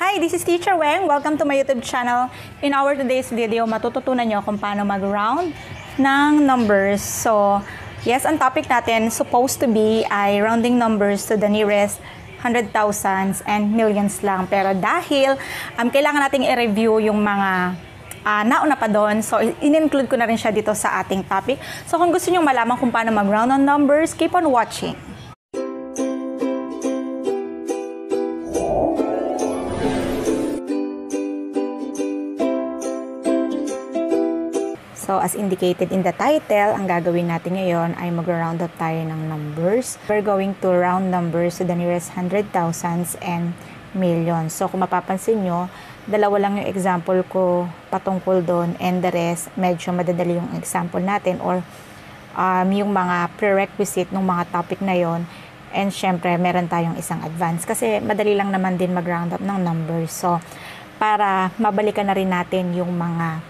Hi, this is Teacher Weng. Welcome to my YouTube channel. In our today's video, matututunan nyo kung paano mag-round ng numbers. So, yes, ang topic natin supposed to be ay rounding numbers to the nearest hundred thousands and millions lang. Pero dahil um, kailangan nating i-review yung mga uh, nauna pa doon. So, in-include ko na rin siya dito sa ating topic. So, kung gusto nyo malaman kung paano mag-round on numbers, keep on watching. As indicated in the title, ang gagawin natin ngayon ay mag-round up tayo ng numbers. We're going to round numbers to the nearest hundred thousands and millions. So, kung mapapansin nyo, dalawa lang yung example ko patungkol doon and the rest, medyo madadali yung example natin or um, yung mga prerequisite ng mga topic na yon And syempre, meron tayong isang advance kasi madali lang naman din mag-round up ng numbers. So, para mabalikan na rin natin yung mga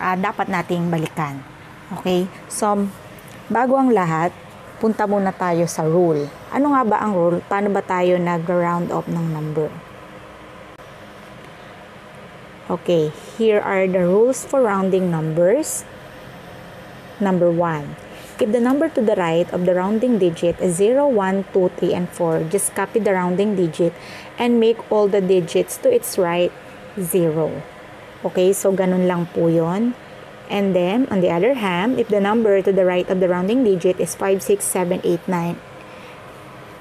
uh, dapat nating balikan. Okay? So, bago ang lahat, punta muna tayo sa rule. Ano nga ba ang rule? Paano ba tayo nag-round up ng number? Okay, here are the rules for rounding numbers. Number 1. If the number to the right of the rounding digit is 0, 1, 2, 3, and 4, just copy the rounding digit and make all the digits to its right 0. Okay, so ganun lang po yon. And then, on the other hand, if the number to the right of the rounding digit is 5, 6, 7, 8, 9,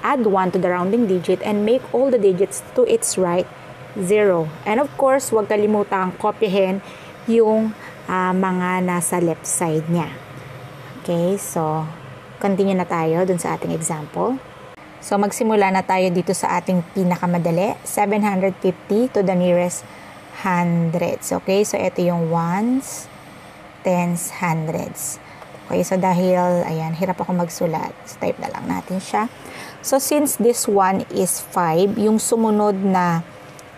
add 1 to the rounding digit and make all the digits to its right 0. And of course, huwag kalimutang kopyahin yung uh, mga nasa left side niya. Okay, so continue na tayo dun sa ating example. So magsimula na tayo dito sa ating pinakamadali, 750 to the nearest hundreds. Okay, so ito yung ones, tens, hundreds. Okay, so dahil, ayan, hirap ako magsulat. So, type na lang natin siya. So, since this one is 5, yung sumunod na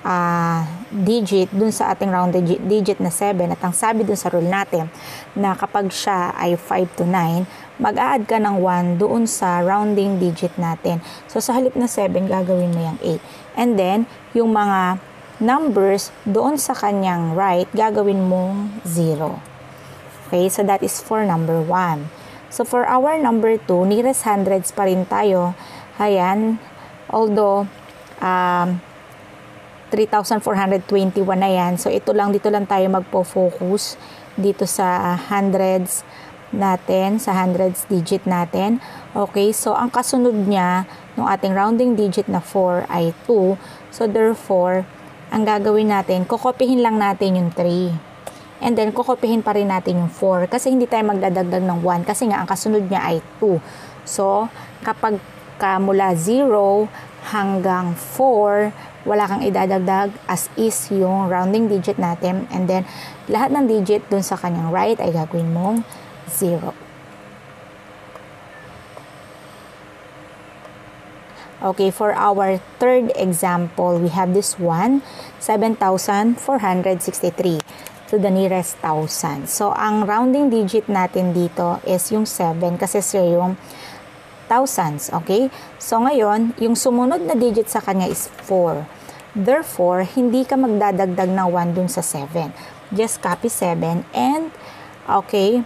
uh, digit dun sa ating round digit, digit na 7 at ang sabi dun sa rule natin na kapag siya ay 5 to 9, mag-a-add ka ng 1 doon sa rounding digit natin. So, sa halip na 7, gagawin mo yung 8. And then, yung mga numbers doon sa kanyang right, gagawin mong 0. Okay, so that is for number 1. So for our number 2, nearest hundreds pa rin tayo. Ayan, although um, 3,421 na yan. So ito lang, dito lang tayo magpo-focus dito sa hundreds natin, sa hundreds digit natin. Okay, so ang kasunod niya, ng ating rounding digit na 4 ay 2. So therefore, ang gagawin natin, kukopihin lang natin yung 3. And then, kukopihin pa rin natin yung 4. Kasi hindi tayo magdadagdag ng 1. Kasi nga, ang kasunod niya ay 2. So, kapag ka mula 0 hanggang 4, wala kang idadagdag as is yung rounding digit natin. And then, lahat ng digit dun sa kanyang right ay gagawin mong 0. Okay, for our third example, we have this one, 7,463 to the nearest thousand. So, ang rounding digit natin dito is yung 7 kasi siya yung thousands, okay? So, ngayon, yung sumunod na digit sa kanya is 4. Therefore, hindi ka magdadagdag ng 1 dun sa 7. Just copy 7 and, okay,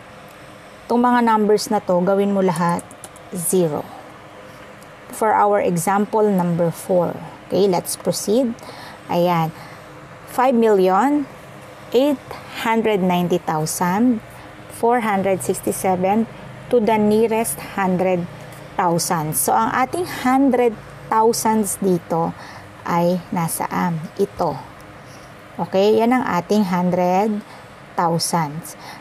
itong mga numbers na to, gawin mo lahat 0 for our example number 4. Okay, let's proceed. Ayan. 5 million 890,467 to the nearest 100,000. So, ang ating 100,000 dito ay nasaan? Ito. Okay, yan ang ating 100,000.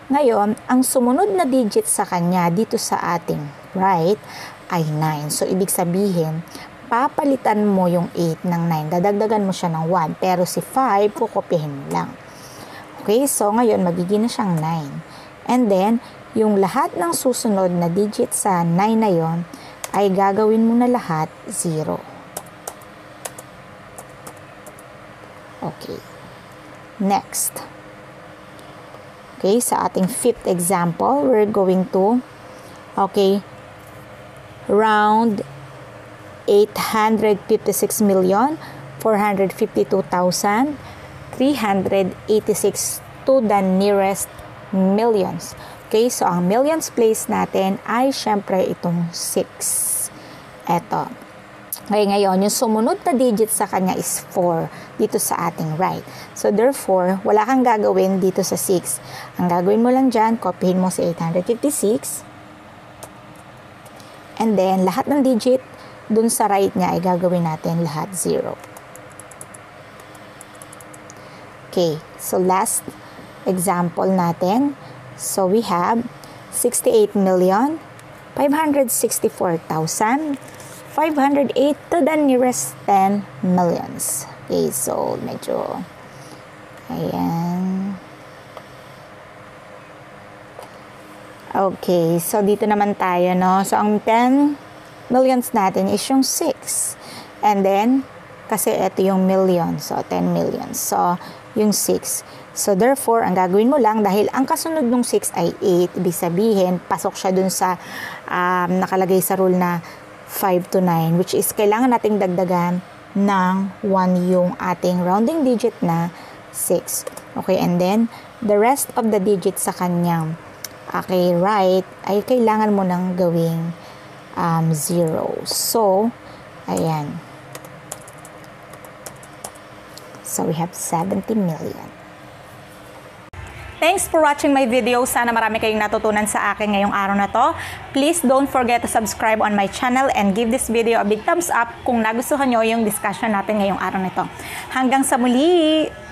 Ngayon, ang sumunod na digit sa kanya dito sa ating right ay 9. So, ibig sabihin, papalitan mo yung 8 ng 9. Dadagdagan mo siya ng 1. Pero si 5, kukopyahin lang. Okay, so ngayon, magiging na siyang 9. And then, yung lahat ng susunod na digit sa 9 na yon ay gagawin mo na lahat 0. Okay. Next. Okay, sa ating fifth example, we're going to, okay, round 856 million 452,386 to the nearest millions. Okay, so ang millions place natin ay syempre itong 6. Eto. Okay, ngayon, yung sumunod na digit sa kanya is 4 dito sa ating right. So, therefore, wala kang gagawin dito sa 6. Ang gagawin mo lang dyan, copyhin mo si 856. And then, lahat ng digit dun sa right niya ay gagawin natin lahat 0. Okay, so last example natin. So, we have 68 million 564,000 508 to the nearest 10 millions. Okay, so medyo ayan. Okay, so dito naman tayo, no? So, ang 10 millions natin is yung 6. And then, kasi ito yung million. So, 10 millions. So, yung 6. So, therefore, ang gagawin mo lang, dahil ang kasunod ng 6 ay 8, ibig sabihin, pasok siya dun sa um, nakalagay sa rule na 5 to 9, which is kailangan nating dagdagan ng 1 yung ating rounding digit na 6. Okay, and then, the rest of the digits sa kanyang okay, right, ay kailangan mo nang gawing um, 0. So, ayan. So, we have 70 million. Thanks for watching my video. Sana marami kayong natutunan sa akin ngayong araw na to. Please don't forget to subscribe on my channel and give this video a big thumbs up kung nagustuhan nyo yung discussion natin ngayong araw na to. Hanggang sa muli!